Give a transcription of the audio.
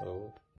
Oh.